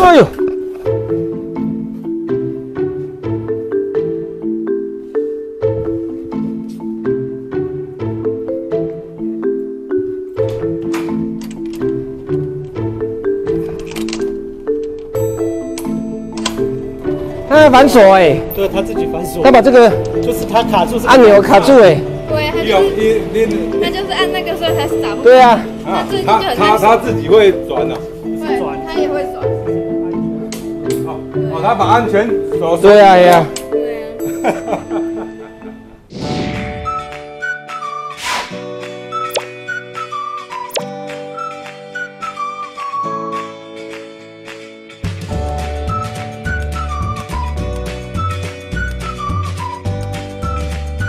아유 他反锁哎，对他自己反锁，他把这个就是他卡住按钮卡住哎，对，他就是他就是按那个，所以才是打不。对啊，他自己就很他他自己会转的，会转，他也会转。哦，他把安全锁。对啊，对啊。对啊。